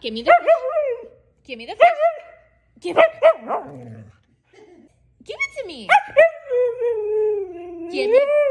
Give me the. Give me the. Give it. Give it to me. Give it.